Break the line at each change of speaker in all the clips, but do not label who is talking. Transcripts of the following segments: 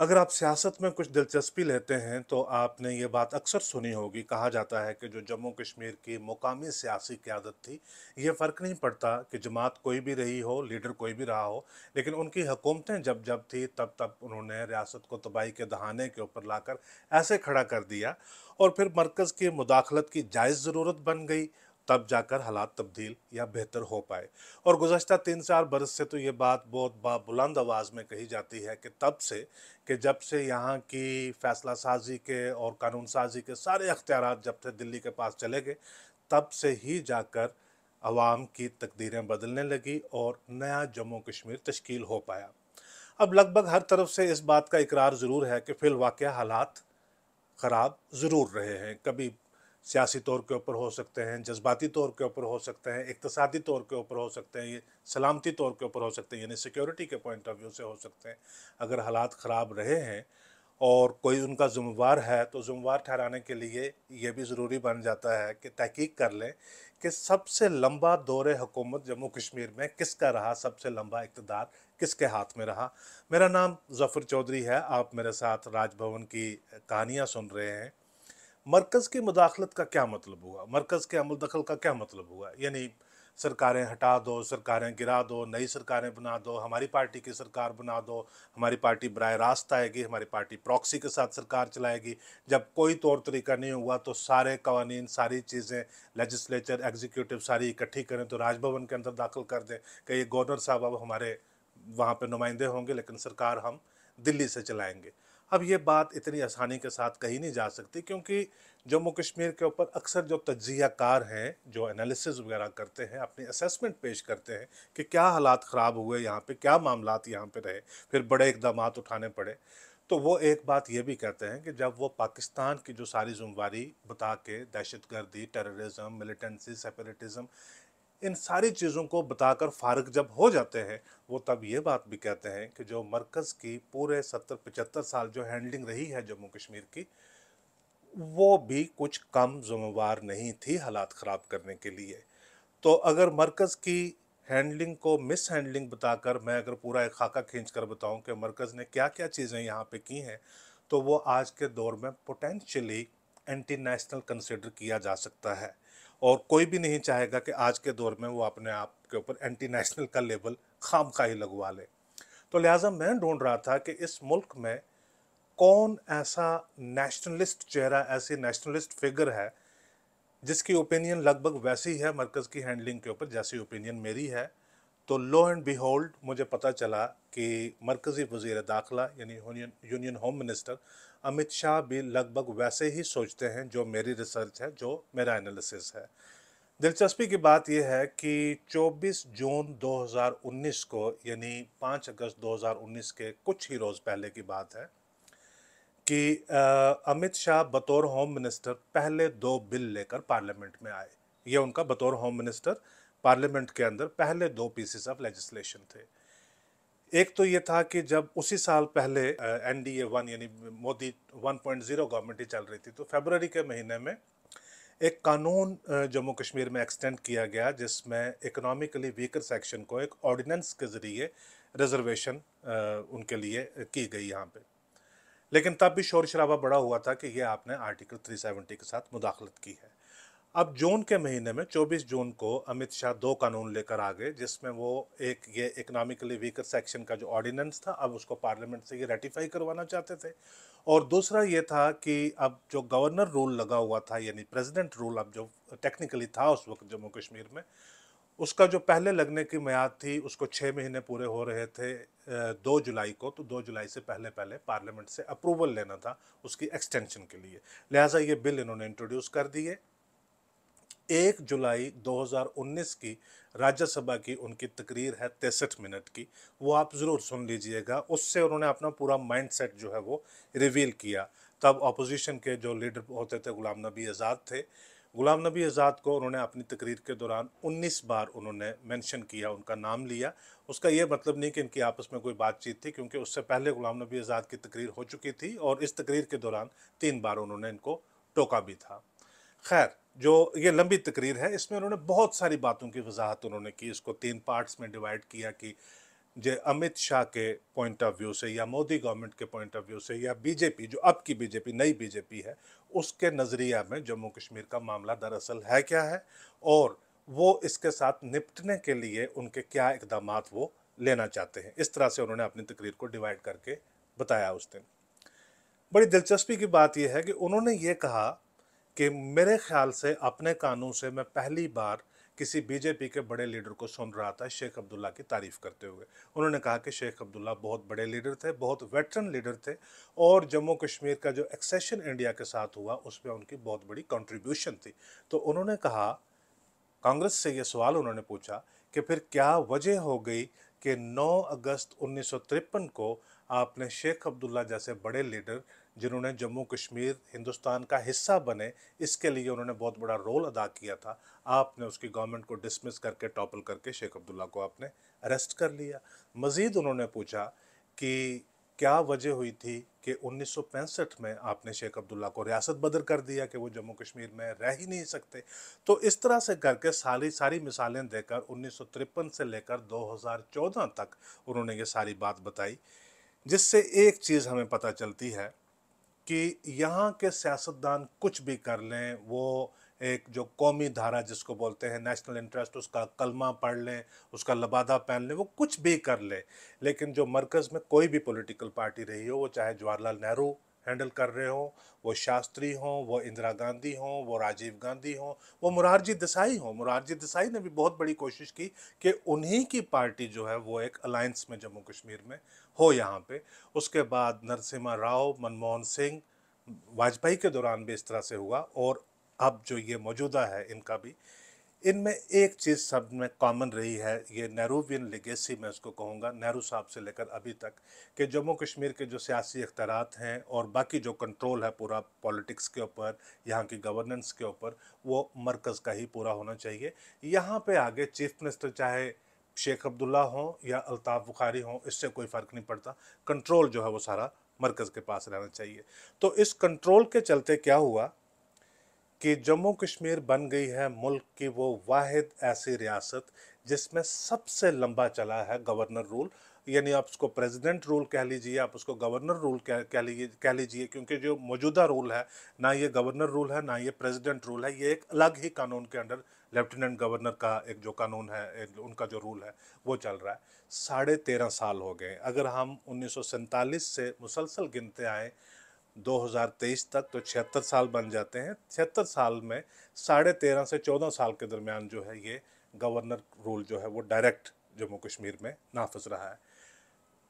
अगर आप सियासत में कुछ दिलचस्पी लेते हैं तो आपने ये बात अक्सर सुनी होगी। कहा जाता है कि जो जम्मू कश्मीर की मुकामी सियासी क़्यादत थी, ये फ़र्क नहीं पड़ता कि जमात कोई भी रही हो, लीडर कोई भी रहा हो, लेकिन उनकी हुकूमतें जब जब थी, तब तब उन्होंने रियासत को तबाही के दहाने के ऊपर लाकर ऐसे खड़ा कर दिया। और फिर मरकज़ की मुदाखलत की जायज़ ज़रूरत बन गई तब जाकर हालात तब्दील या बेहतर हो पाए। और गुजशत तीन चार बरस से तो ये बात बहुत बुलंद आवाज़ में कही जाती है कि तब से, कि जब से यहाँ की फ़ैसला साजी के और कानून साजी के सारे अख्तियार जब से दिल्ली के पास चले गए, तब से ही जाकर आवाम की तकदीरें बदलने लगी और नया जम्मू कश्मीर तश्कील हो पाया। अब लगभग हर तरफ़ से इस बात का इकरार ज़रूर है कि फ़िल वाक़ हालात ख़राब ज़रूर रहे हैं। कभी सियासी तौर के ऊपर हो सकते हैं, जज्बाती तौर के ऊपर हो सकते हैं, इकतसादी तौर के ऊपर हो सकते हैं, ये सलामती तौर के ऊपर हो सकते हैं, यानी सिक्योरिटी के पॉइंट ऑफ़ व्यू से हो सकते हैं। अगर हालात ख़राब रहे हैं और कोई उनका ज़िम्मेवार है तो ज़िम्मेवार ठहराने के लिए ये भी ज़रूरी बन जाता है कि तहकीक कर लें कि सबसे लंबा दौर हुकूमत जम्मू कश्मीर में किसका रहा, सबसे लंबा इकतदार किसके हाथ में रहा। मेरा नाम जफ़र चौधरी है, आप मेरे साथ राजभवन की कहानियाँ सुन रहे हैं। मरकज़ की मुदाखलत का क्या मतलब हुआ? मरकज़ के अमल दखल का क्या मतलब हुआ? यानी सरकारें हटा दो, सरकारें गिरा दो, नई सरकारें बना दो, हमारी पार्टी की सरकार बना दो, हमारी पार्टी बर रास्त आएगी, हमारी पार्टी प्रॉक्सी के साथ सरकार चलाएगी। जब कोई तौर तरीका नहीं हुआ तो सारे कवानीन सारी चीज़ें लेजिस्लेचर एग्जीक्यूटिव सारी इकट्ठी करें तो राजभवन के अंदर दाखिल कर दें। कि ये गवर्नर साहब अब हमारे वहाँ पर नुमाइंदे होंगे, लेकिन सरकार हम दिल्ली से चलाएँगे। अब ये बात इतनी आसानी के साथ कही नहीं जा सकती क्योंकि जम्मू कश्मीर के ऊपर अक्सर जो तजिया कार हैं, जो एनालिसिस वगैरह करते हैं, अपनी असेसमेंट पेश करते हैं कि क्या हालात ख़राब हुए यहाँ पे, क्या मामला यहाँ पे रहे, फिर बड़े इकदाम उठाने पड़े। तो वो एक बात ये भी कहते हैं कि जब वो पाकिस्तान की जो सारी जुम्मेवारी बता के दहशत गर्दी टेररिज्म मिलिटेंसी सेपरेटिज़म इन सारी चीज़ों को बताकर फारग जब हो जाते हैं, वो तब ये बात भी कहते हैं कि जो मरकज़ की पूरे सत्तर पचहत्तर साल जो हैंडलिंग रही है जम्मू कश्मीर की, वो भी कुछ कम जुम्मेवार नहीं थी हालात ख़राब करने के लिए। तो अगर मरकज़ की हैंडलिंग को मिस हैंडलिंग बताकर मैं अगर पूरा एक खाका खींच कर बताऊँ कि मरकज़ ने क्या क्या चीज़ें यहाँ पे की हैं तो वो आज के दौर में पोटेंशली एंटी नेशनल कंसिडर किया जा सकता है। और कोई भी नहीं चाहेगा कि आज के दौर में वो अपने आप के ऊपर एंटी नेशनल का लेबल खाम खा ही लगवा ले। तो लिहाजा मैं ढूंढ रहा था कि इस मुल्क में कौन ऐसा नेशनलिस्ट चेहरा, ऐसी नेशनलिस्ट फिगर है, जिसकी ओपिनियन लगभग वैसी है मरकज़ की हैंडलिंग के ऊपर जैसी ओपिनियन मेरी है। तो लो एंड बी होल्ड मुझे पता चला कि मरकज़ी वज़ीर दाखिला, यानी union home minister Amit Shah भी लगभग वैसे ही सोचते हैं जो मेरी रिसर्च है, जो मेरा एनालिसिस है। दिलचस्पी की बात यह है कि 24 जून 2019 को, यानी 5 अगस्त 2019 के कुछ ही रोज़ पहले की बात है, कि अमित शाह बतौर होम मिनिस्टर पहले दो बिल लेकर पार्लियामेंट में आए। ये उनका बतौर होम मिनिस्टर पार्लियामेंट के अंदर पहले दो पीसेस ऑफ़ लेजिस्लेशन थे। एक तो ये था कि जब उसी साल पहले एन डी ए वन, यानी मोदी 1.0 गवर्नमेंट ही चल रही थी तो फेबररी के महीने में एक कानून जम्मू कश्मीर में एक्सटेंड किया गया, जिसमें इकोनॉमिकली वीकर सेक्शन को एक ऑर्डिनेंस के ज़रिए रिजर्वेशन उनके लिए की गई यहाँ पे। लेकिन तब भी शोर शराबा बड़ा हुआ था कि ये आपने आर्टिकल 370 के साथ मुदाखलत की है। अब जून के महीने में 24 जून को अमित शाह दो कानून लेकर आ गए, जिसमें वो एक ये इकोनॉमिकली वीकर सेक्शन का जो ऑर्डिनेंस था, अब उसको पार्लियामेंट से ये रेटिफाई करवाना चाहते थे। और दूसरा ये था कि अब जो गवर्नर रूल लगा हुआ था, यानी प्रेसिडेंट रूल अब जो टेक्निकली था उस वक्त जम्मू कश्मीर में, उसका जो पहले लगने की म्याद थी, उसको छः महीने पूरे हो रहे थे दो जुलाई को तो दो जुलाई से पहले पहले पार्लियामेंट से अप्रूवल लेना था उसकी एक्सटेंशन के लिए। लिहाजा ये बिल इन्होंने इंट्रोड्यूस कर दिए एक जुलाई 2019 की राज्यसभा की उनकी तकरीर है तिरसठ मिनट की। वो आप ज़रूर सुन लीजिएगा। उससे उन्होंने अपना पूरा माइंड सेट जो है वो रिवील किया। तब अपोजिशन के जो लीडर होते थे, गुलाम नबी आज़ाद थे। गुलाम नबी आज़ाद को उन्होंने अपनी तकरीर के दौरान 19 बार उन्होंने मेंशन किया, उनका नाम लिया। उसका ये मतलब नहीं कि इनकी आपस में कोई बातचीत थी, क्योंकि उससे पहले गुलाम नबी आज़ाद की तकरीर हो चुकी थी और इस तकरीर के दौरान तीन बार उन्होंने इनको टोका भी था। खैर जो ये लंबी तकरीर है, इसमें उन्होंने बहुत सारी बातों की वजाहत उन्होंने की। इसको तीन पार्ट्स में डिवाइड किया कि जो अमित शाह के पॉइंट ऑफ़ व्यू से या मोदी गवर्नमेंट के पॉइंट ऑफ़ व्यू से या बीजेपी जो अब की बीजेपी नई बीजेपी है, उसके नज़रिया में जम्मू कश्मीर का मामला दरअसल है क्या है? और वो इसके साथ निपटने के लिए उनके क्या इकदाम वो लेना चाहते हैं? इस तरह से उन्होंने अपनी तकरीर को डिवाइड करके बताया उस दिन। बड़ी दिलचस्पी की बात यह है कि उन्होंने ये कहा कि मेरे ख्याल से अपने कानून से मैं पहली बार किसी बीजेपी के बड़े लीडर को सुन रहा था, शेख अब्दुल्ला की तारीफ़ करते हुए। उन्होंने कहा कि शेख अब्दुल्ला बहुत बड़े लीडर थे, बहुत वेटरन लीडर थे और जम्मू कश्मीर का जो एक्सेशन इंडिया के साथ हुआ, उसमें उनकी बहुत बड़ी कंट्रीब्यूशन थी। तो उन्होंने कहा, कांग्रेस से ये सवाल उन्होंने पूछा कि फिर क्या वजह हो गई कि 9 अगस्त उन्नीस सौ तिरपन को आपने शेख अब्दुल्ला जैसे बड़े लीडर जिन्होंने जम्मू कश्मीर, हिंदुस्तान का हिस्सा बने, इसके लिए उन्होंने बहुत बड़ा रोल अदा किया था। आपने उसकी गवर्नमेंट को डिसमिस करके टॉपल करके शेख अब्दुल्ला को आपने अरेस्ट कर लिया। मज़ीद उन्होंने पूछा कि क्या वजह हुई थी कि उन्नीस सौ पैंसठ में आपने शेख अब्दुल्ला को रियासत बदर कर दिया कि वो जम्मू कश्मीर में रह ही नहीं सकते? तो इस तरह से करके सारी सारी मिसालें देकर, उन्नीस से लेकर 2014 तक उन्होंने ये सारी बात बताई, जिससे एक चीज़ हमें पता चलती है कि यहाँ के सियासतदान कुछ भी कर लें, वो एक जो कौमी धारा जिसको बोलते हैं, नेशनल इंटरेस्ट, उसका कलमा पढ़ लें, उसका लबादा पहन लें, वो कुछ भी कर लें। लेकिन जो मरकज़ में कोई भी पॉलिटिकल पार्टी रही हो, वो चाहे जवाहरलाल नेहरू हैंडल कर रहे हो, वो शास्त्री हों, वो इंदिरा गांधी हों, वो राजीव गांधी हों, वो मुरारजी देसाई हों। मुरारजी देसाई ने भी बहुत बड़ी कोशिश की कि उन्हीं की पार्टी जो है, वो एक अलायंस में जम्मू कश्मीर में हो यहाँ पे। उसके बाद नरसिम्हा राव, मनमोहन सिंह, वाजपेयी के दौरान भी इस तरह से हुआ और अब जो ये मौजूदा है, इनका भी इनमें एक चीज़ सब में कॉमन रही है, ये नेहरूवियन लिगेसी मैं उसको कहूँगा नेहरू साहब से लेकर अभी तक कि जम्मू कश्मीर के जो सियासी अख्तरात हैं और बाकी जो कंट्रोल है पूरा पॉलिटिक्स के ऊपर, यहाँ की गवर्नेंस के ऊपर, वो मरकज़ का ही पूरा होना चाहिए। यहाँ पे आगे चीफ मिनिस्टर चाहे शेख अब्दुल्ला हों या अल्ताफ़ बुखारी हों, इससे कोई फ़र्क नहीं पड़ता। कंट्रोल जो है वो सारा मरकज़ के पास रहना चाहिए। तो इस कंट्रोल के चलते क्या हुआ? कि जम्मू कश्मीर बन गई है मुल्क की वो वाहिद ऐसी रियासत जिसमें सबसे लंबा चला है गवर्नर रूल। यानी आप उसको प्रेसिडेंट रूल कह लीजिए, आप उसको गवर्नर रूल कह कह लीजिए कह लीजिए, क्योंकि जो मौजूदा रूल है, ना ये गवर्नर रूल है, ना ये प्रेसिडेंट रूल है, ये एक अलग ही कानून के अंडर लेफ्टिनेंट गवर्नर का एक जो कानून है उनका जो रूल है, वो चल रहा है। साढ़े तेरह साल हो गए। अगर हम उन्नीस सौ सैंतालीस से मुसलसल गिनते आए 2023 तक तो छिहत्तर साल बन जाते हैं। छिहत्तर साल में, साढ़े तेरह से चौदह साल के दरमियान जो है ये गवर्नर रूल जो है वो डायरेक्ट जम्मू कश्मीर में नाफज रहा है।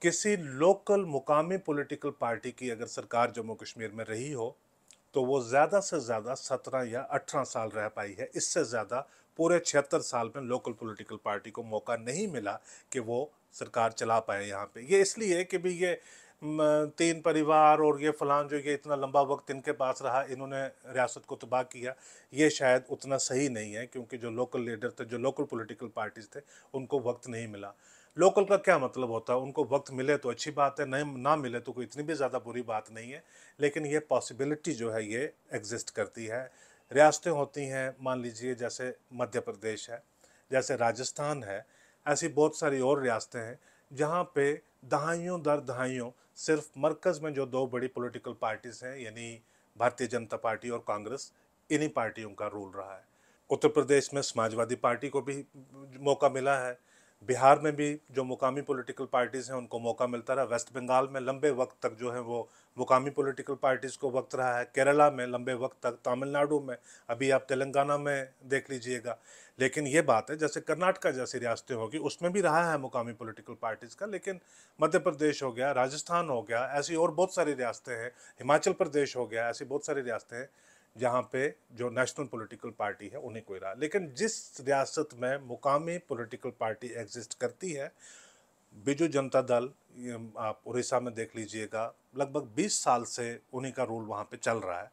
किसी लोकल मुकामी पॉलिटिकल पार्टी की अगर सरकार जम्मू कश्मीर में रही हो तो वो ज़्यादा से ज़्यादा सत्रह या अठारह साल रह पाई है। इससे ज़्यादा पूरे छिहत्तर साल में लोकल पॉलिटिकल पार्टी को मौका नहीं मिला कि वो सरकार चला पाए यहाँ पे। ये इसलिए कि भी ये तीन परिवार और ये फलान जो ये इतना लंबा वक्त इनके पास रहा, इन्होंने रियासत को तबाह किया। ये शायद उतना सही नहीं है, क्योंकि जो लोकल लीडर थे, जो लोकल पॉलिटिकल पार्टीज़ थे, उनको वक्त नहीं मिला। लोकल का क्या मतलब होता? है उनको वक्त मिले तो अच्छी बात है, नहीं, ना मिले तो कोई इतनी भी ज़्यादा बुरी बात नहीं है। लेकिन ये पॉसिबिलिटी जो है, ये एग्जिस्ट करती है। रियासतें होती हैं, मान लीजिए जैसे मध्य प्रदेश है, जैसे राजस्थान है, ऐसी बहुत सारी और रियासतें हैं, जहाँ पे दहाइयों दर दहाइयों सिर्फ़ मरकज़ में जो दो बड़ी पॉलिटिकल पार्टीज़ हैं, यानी भारतीय जनता पार्टी और कांग्रेस, इन्हीं पार्टियों का रूल रहा है। उत्तर प्रदेश में समाजवादी पार्टी को भी मौका मिला है। बिहार में भी जो मुकामी पॉलिटिकल पार्टीज़ हैं, उनको मौका मिलता रहा। वेस्ट बंगाल में लंबे वक्त तक जो है वो मुकामी पॉलिटिकल पार्टीज़ को वक्त रहा है। केरला में लंबे वक्त तक, तमिलनाडु में। अभी आप तेलंगाना में देख लीजिएगा। लेकिन ये बात है, जैसे कर्नाटका जैसी रियासतें होगी, उसमें भी रहा है मुकामी पॉलिटिकल पार्टीज़ का, लेकिन मध्य प्रदेश हो गया, राजस्थान हो गया, ऐसी और बहुत सारी रियासतें हैं। हिमाचल प्रदेश हो गया, ऐसी बहुत सारी रियासतें हैं। जहाँ पे जो नेशनल पॉलिटिकल पार्टी है, उन्हीं को ही रहा लेकिन जिस रियासत में मुकामी पॉलिटिकल पार्टी एग्जिस्ट करती है, बिजू जनता दल आप उड़ीसा में देख लीजिएगा, लगभग 20 साल से उन्हीं का रूल वहाँ पे चल रहा है।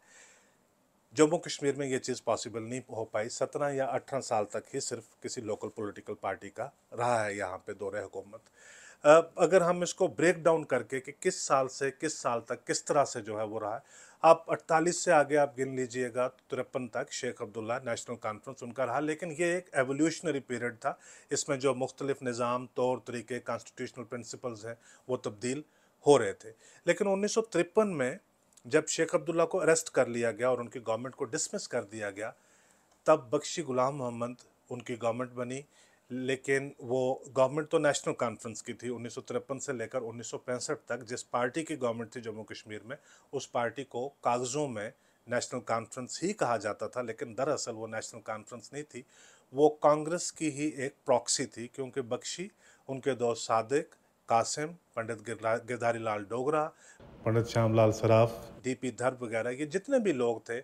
जम्मू कश्मीर में ये चीज़ पॉसिबल नहीं हो पाई। सत्रह या अठारह साल तक ही सिर्फ़ किसी लोकल पॉलिटिकल पार्टी का रहा है यहाँ पे दौरे हुकूमत। अगर हम इसको ब्रेक डाउन करके कि किस साल से किस साल तक किस तरह से जो है वो रहा है आप 48 से आगे आप गिन लीजिएगा, तिरपन तक शेख अब्दुल्ला नेशनल कॉन्फ्रेंस उनका रहा, लेकिन ये एक एवोल्यूशनरी पीरियड था। इसमें जो मुख्तलिफ़ निज़ाम, तौर, तरीके कॉन्स्टिट्यूशनल प्रिंसिपल्स हैं, वो तब्दील हो रहे थे। लेकिन उन्नीस सौ तिरपन में जब शेख अब्दुल्ला को अरेस्ट कर लिया गया और उनकी गवर्नमेंट को डिसमिस कर दिया गया, तब बख्शी गुलाम मोहम्मद उनकी गवर्नमेंट बनी। लेकिन वो गवर्नमेंट तो नेशनल कॉन्फ्रेंस की थी उन्नीस सौ तिरपन से लेकर उन्नीस सौ पैंसठ तक जिस पार्टी की गवर्नमेंट थी जम्मू कश्मीर में उस पार्टी को कागज़ों में नेशनल कॉन्फ्रेंस ही कहा जाता था लेकिन दरअसल वो नेशनल कॉन्फ्रेंस नहीं थी। वो कांग्रेस की ही एक प्रॉक्सी थी क्योंकि बख्शी उनके दोस्त सादिक कासिम पंडित गिरधारी लाल डोगरा पंडित श्यामलाल सराफ डी पी धर वगैरह ये जितने भी लोग थे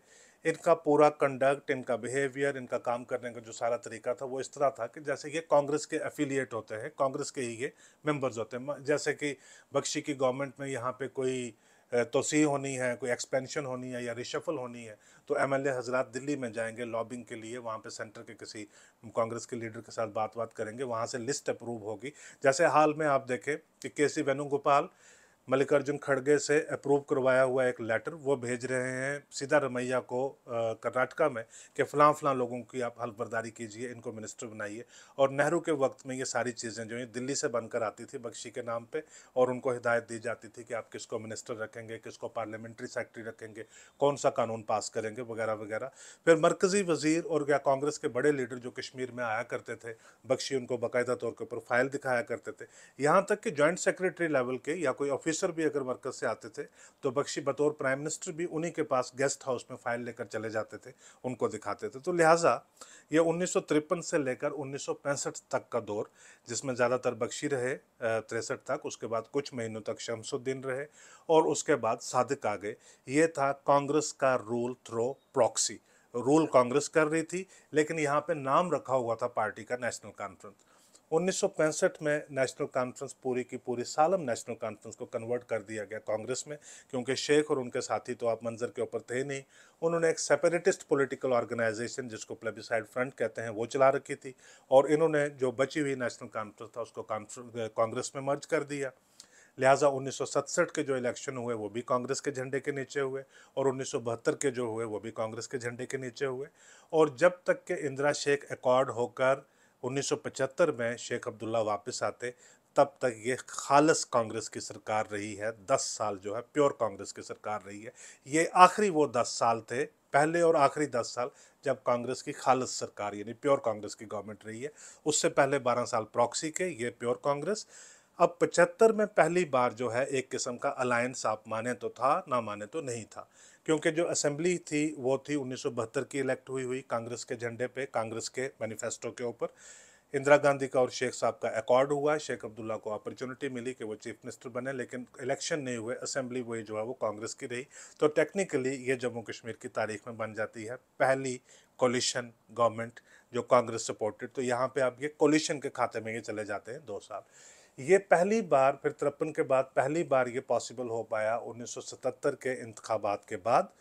इनका पूरा कंडक्ट इनका बिहेवियर इनका काम करने का जो सारा तरीका था, वो इस तरह था कि जैसे ये कांग्रेस के एफिलिएट होते हैं, कांग्रेस के ही ये मेंबर्स होते हैं। जैसे कि बख्शी की गवर्नमेंट में यहाँ पे कोई तोसी होनी है, कोई एक्सपेंशन होनी है या रिशफल होनी है तो एम एल दिल्ली में जाएँगे लॉबिंग के लिए, वहाँ पे सेंटर के किसी कांग्रेस के लीडर के साथ बात बात करेंगे, वहाँ से लिस्ट अप्रूव होगी। जैसे हाल में आप देखें कि के सी वेणुगोपाल मल्लिकार्जुन खड़गे से अप्रूव करवाया हुआ एक लेटर वो भेज रहे हैं सीधा रमैया को कर्नाटका में कि फ़लाँ फ़लाँ लोगों की आप हल्फबरदारी कीजिए, इनको मिनिस्टर बनाइए। और नेहरू के वक्त में ये सारी चीज़ें जो हैं, दिल्ली से बनकर आती थी बख्शी के नाम पे और उनको हिदायत दी जाती थी कि आप किसको मिनिस्टर रखेंगे, किसको पार्लियामेंट्री सेक्रेटरी रखेंगे, कौन सा कानून पास करेंगे, वगैरह वगैरह। फिर मरकज़ी वज़ीर और क्या कांग्रेस के बड़े लीडर जो कश्मीर में आया करते थे, बख्शी उनको बाकायदा तौर के ऊपर फ़ाइल दिखाया करते थे। यहाँ तक कि जॉइंट सेक्रेटरी लेवल के या कोई ऑफ़िस ऑफिसर भी अगर मरकज़ से आते थे तो बख्शी बतौर प्राइम मिनिस्टर भी उन्हीं के पास गेस्ट हाउस में फ़ाइल लेकर चले जाते थे, उनको दिखाते थे। तो लिहाजा, ये उन्नीस से लेकर उन्नीस सौ पैंसठ तक का दौर, जिसमें ज़्यादातर बख्शी रहे तिरसठ तक, उसके बाद कुछ महीनों तक शमसुद्दीन रहे, और उसके बाद सादिक आ गए। ये था कांग्रेस का rule through proxy rule Congress कर रही थी, लेकिन यहाँ पे नाम रखा हुआ था पार्टी का नेशनल कॉन्फ्रेंस उन्नीस सौ पैंसठ में नेशनल कॉन्फ्रेंस, पूरी की पूरी सालम नेशनल कॉन्फ्रेंस को कन्वर्ट कर दिया गया कांग्रेस में, क्योंकि शेख और उनके साथी तो आप मंजर के ऊपर थे नहीं। उन्होंने एक सेपरेटिस्ट पॉलिटिकल ऑर्गेनाइजेशन, जिसको प्लेबिसाइड फ्रंट कहते हैं, वो चला रखी थी, और इन्होंने जो बची हुई नेशनल कॉन्फ्रेंस था, उसको कांग्रेस में मर्ज कर दिया। लिहाजा उन्नीस के जो इलेक्शन हुए, वो भी कांग्रेस के झंडे के नीचे हुए, और उन्नीस सौ बहत्तर के जो हुए, वो भी कांग्रेस के झंडे के नीचे हुए। और जब तक के इंदिरा शेख अकॉर्ड होकर 1975 में शेख अब्दुल्ला वापस आते, तब तक ये खालस कांग्रेस की सरकार रही है। दस साल जो है, प्योर कांग्रेस की सरकार रही है। ये आखिरी वो दस साल थे, पहले और आखिरी दस साल, जब कांग्रेस की खालस सरकार, यानी प्योर कांग्रेस की गवर्नमेंट रही है। उससे पहले बारह साल प्रॉक्सी के, ये प्योर कांग्रेस। अब पचहत्तर में पहली बार जो है एक किस्म का अलायंस आप माने तो था, ना माने तो नहीं था। क्योंकि जो असेंबली थी, वो थी उन्नीस की इलेक्ट हुई हुई कांग्रेस के झंडे पे, कांग्रेस के मैनिफेस्टो के ऊपर। इंदिरा गांधी का और शेख साहब का अकॉर्ड हुआ, शेख अब्दुल्ला को अपॉर्चुनिटी मिली कि वो चीफ मिनिस्टर बने, लेकिन इलेक्शन नहीं हुए असेंबली वही जो है वो कांग्रेस की रही। तो टेक्निकली ये जम्मू कश्मीर की तारीख में बन जाती है पहली कोलिशन गवर्नमेंट जो कांग्रेस सपोर्टेड तो यहाँ पे आप ये कोलिशन के खाते में ये चले जाते हैं दो साल। ये पहली बार, फिर तिरपन के बाद पहली बार ये पॉसिबल हो पाया 1977 के इंतबात के बाद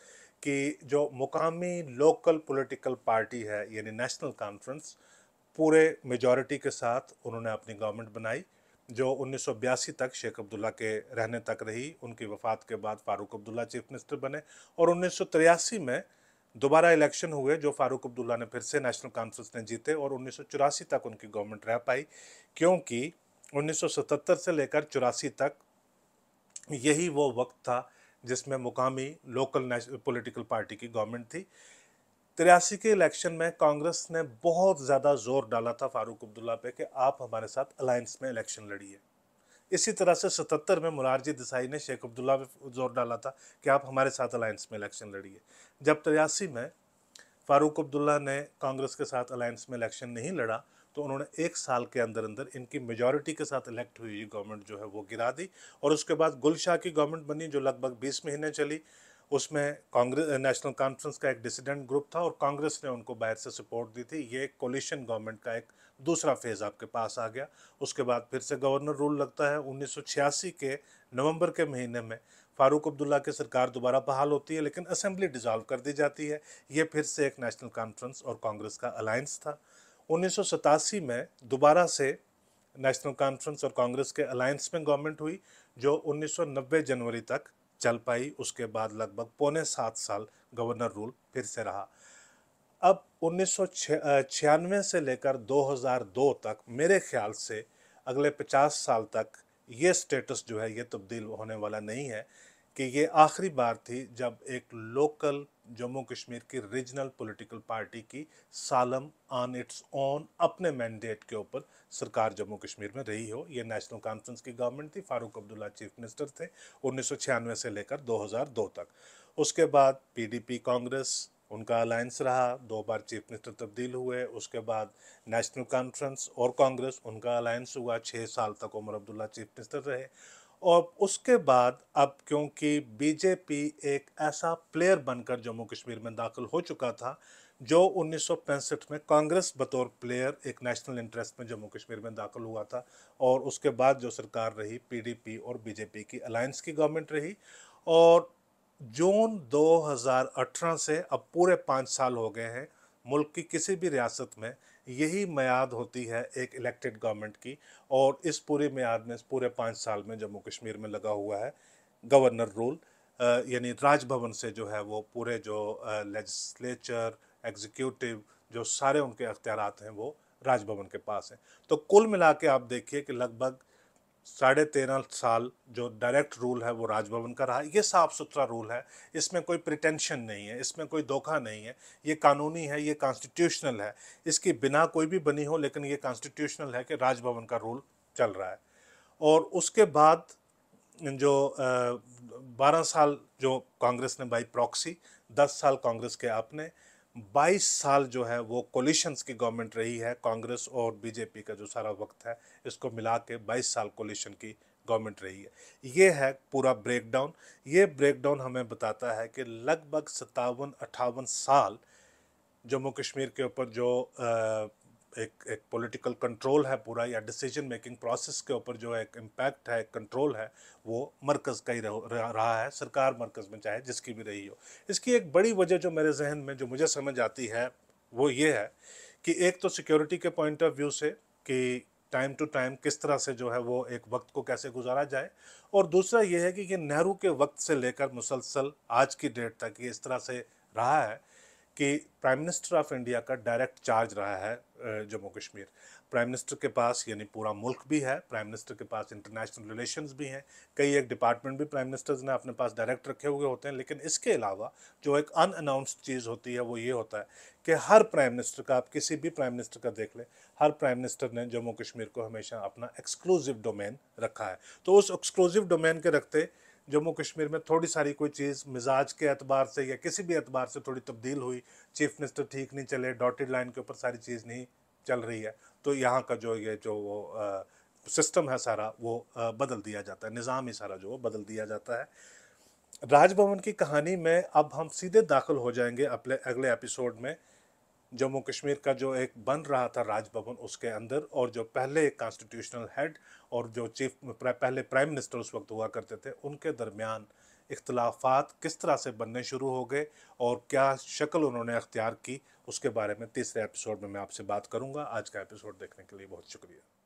कि जो मुकामी लोकल पॉलिटिकल पार्टी है, यानी नेशनल कॉन्फ्रेंस पूरे मेजॉरिटी के साथ उन्होंने अपनी गवर्नमेंट बनाई, जो उन्नीस सौ बयासी तक शेख अब्दुल्ला के रहने तक रही। उनकी वफात के बाद फारूक अब्दुल्ला चीफ मिनिस्टर बने और उन्नीस में दोबारा इलेक्शन हुए, जो फारूक अब्दुल्ला ने फिर से नेशनल कॉन्फ्रेंस ने जीते और उन्नीस सौ चौरासी तक उनकी गवर्नमेंट रह पाई, क्योंकि 1977 से लेकर चौरासी तक यही वो वक्त था जिसमें मुकामी लोकल पॉलिटिकल पार्टी की गवर्नमेंट थी। तिरासी के इलेक्शन में कांग्रेस ने बहुत ज़्यादा ज़ोर डाला था फारूक अब्दुल्ला पे कि आप हमारे साथ अलायंस में इलेक्शन लड़िए। इसी तरह से सतहत्तर में मुरारजी देसाई ने शेख अब्दुल्ला पे ज़ोर डाला था कि आप हमारे साथ अलायंस में इलेक्शन लड़िए। जब तिरासी में फारूक अब्दुल्ला ने कांग्रेस के साथ अलायंस में इलेक्शन नहीं लड़ा तो उन्होंने एक साल के अंदर अंदर इनकी मेजॉरिटी के साथ इलेक्ट हुई गवर्नमेंट जो है वो गिरा दी। और उसके बाद गुलशाह की गवर्नमेंट बनी जो लगभग 20 महीने चली। उसमें कांग्रेस नेशनल कॉन्फ्रेंस का एक डिसिडेंट ग्रुप था और कांग्रेस ने उनको बाहर से सपोर्ट दी थी। ये कोलिशन गवर्नमेंट का एक दूसरा फ़ेज़ आपके पास आ गया। उसके बाद फिर से गवर्नर रूल लगता है। उन्नीस सौ छियासी के नवंबर के महीने में फारूक अब्दुल्ला की सरकार दोबारा बहाल होती है, लेकिन असेंबली डिजॉल्व कर दी जाती है। ये फिर से एक नेशनल कॉन्फ्रेंस और कांग्रेस का अलायंस था। उन्नीस सौ सतासी में दोबारा से नेशनल कॉन्फ्रेंस और कांग्रेस के अलायंस में गवर्नमेंट हुई, जो 1990 जनवरी तक चल पाई। उसके बाद लगभग पौने सात साल गवर्नर रूल फिर से रहा। अब उन्नीस सौ छियानवे से लेकर 2002 तक मेरे ख्याल से अगले 50 साल तक ये स्टेटस जो है, ये तब्दील होने वाला नहीं है। कि ये आखिरी बार थी जब एक लोकल जम्मू कश्मीर की रीजनल पॉलिटिकल पार्टी की सालम ऑन इट्स ओन अपने मैंडेट के ऊपर सरकार जम्मू कश्मीर में रही हो। ये नेशनल कॉन्फ्रेंस की गवर्नमेंट थी, फारूक अब्दुल्ला चीफ मिनिस्टर थे उन्नीस सौ छियानवे से लेकर 2002 तक। उसके बाद पीडीपी कांग्रेस, उनका अलायंस रहा, दो बार चीफ मिनिस्टर तब्दील हुए। उसके बाद नेशनल कॉन्फ्रेंस और कांग्रेस, उनका अलायंस हुआ छः साल तक उमर अब्दुल्ला चीफ मिनिस्टर रहे। और उसके बाद अब क्योंकि बीजेपी एक ऐसा प्लेयर बनकर जम्मू कश्मीर में दाखिल हो चुका था, जो उन्नीस सौ पैंसठ में कांग्रेस बतौर प्लेयर एक नेशनल इंटरेस्ट में जम्मू कश्मीर में दाखिल हुआ था और उसके बाद जो सरकार रही पीडीपी और बीजेपी की अलायंस की गवर्नमेंट रही और जून 2018 से अब पूरे पाँच साल हो गए हैं, मुल्क की किसी भी रियासत में यही मैद होती है एक इलेक्टेड गवर्नमेंट की और इस पूरे मैद में पूरे पाँच साल में जम्मू कश्मीर में लगा हुआ है गवर्नर रूल। यानी राजभवन से जो है वो पूरे जो लेजिस्लेचर एग्जीक्यूटिव जो सारे उनके अख्तियार हैं वो राजभवन के पास हैं। तो कुल मिला के आप देखिए कि लगभग साढ़े तेरह साल जो डायरेक्ट रूल है वो राजभवन का रहा। ये साफ़ सुथरा रूल है। इसमें कोई प्रिटेंशन नहीं है। इसमें कोई धोखा नहीं है। ये कानूनी है, ये कॉन्स्टिट्यूशनल है। इसकी बिना कोई भी बनी हो, लेकिन ये कॉन्स्टिट्यूशनल है कि राजभवन का रूल चल रहा है। और उसके बाद जो बारह साल जो कांग्रेस ने बाई प्रॉक्सी दस साल कांग्रेस के अपने 22 साल जो है वो कोलिशंस की गवर्नमेंट रही है, कांग्रेस और बीजेपी का जो सारा वक्त है, इसको मिला के 22 साल कोलिशन की गवर्नमेंट रही है। ये है पूरा ब्रेकडाउन ये ब्रेकडाउन हमें बताता है कि लगभग सत्तावन अट्ठावन साल जम्मू कश्मीर के ऊपर जो एक एक पॉलिटिकल कंट्रोल है पूरा या डिसीज़न मेकिंग प्रोसेस के ऊपर जो है एक इम्पैक्ट है कंट्रोल है, वो मरकज़ का ही रहा है, सरकार मरकज़ में चाहे जिसकी भी रही हो। इसकी एक बड़ी वजह जो मेरे जहन में, जो मुझे समझ आती है, वो ये है कि एक तो सिक्योरिटी के पॉइंट ऑफ़ व्यू से कि टाइम टू टाइम किस तरह से जो है वो एक वक्त को कैसे गुजारा जाए और दूसरा ये है कि ये नेहरू के वक्त से लेकर मुसलसल आज की डेट तक ये इस तरह से रहा है कि प्राइम मिनिस्टर ऑफ़ इंडिया का डायरेक्ट चार्ज रहा है जम्मू कश्मीर। प्राइम मिनिस्टर के पास, यानी पूरा मुल्क भी है प्राइम मिनिस्टर के पास इंटरनेशनल रिलेशंस भी हैं। कई एक डिपार्टमेंट भी प्राइम मिनिस्टर्स ने अपने पास डायरेक्ट रखे हुए होते हैं, लेकिन इसके अलावा जो एक अनअनाउंस्ड चीज़ होती है, वो ये होता है कि हर प्राइम मिनिस्टर का, आप किसी भी प्राइम मिनिस्टर का देख लें, हर प्राइम मिनिस्टर ने जम्मू कश्मीर को हमेशा अपना एक्सक्लूसिव डोमेन रखा है। तो उस एक्सक्लूसिव डोमेन के रखते जम्मू कश्मीर में थोड़ी सारी कोई चीज़ मिजाज के अतबार से या किसी भी अतबार से थोड़ी तब्दील हुई चीफ मिनिस्टर ठीक नहीं चले डॉटेड लाइन के ऊपर सारी चीज़ नहीं चल रही है तो यहाँ का जो ये जो वो सिस्टम है सारा वो आ, बदल दिया जाता है निज़ाम ही सारा जो वो बदल दिया जाता है। राजभवन की कहानी में अब हम सीधे दाखिल हो जाएँगे अपने अगले एपिसोड में। जम्मू कश्मीर का जो एक बन रहा था राजभवन, उसके अंदर और जो पहले कॉन्स्टिट्यूशनल हेड और जो चीफ पहले प्राइम मिनिस्टर उस वक्त हुआ करते थे, उनके दरमियान इख्तलाफात किस तरह से बनने शुरू हो गए और क्या शक्ल उन्होंने अख्तियार की, उसके बारे में तीसरे एपिसोड में मैं आपसे बात करूँगा। आज का एपिसोड देखने के लिए बहुत शुक्रिया।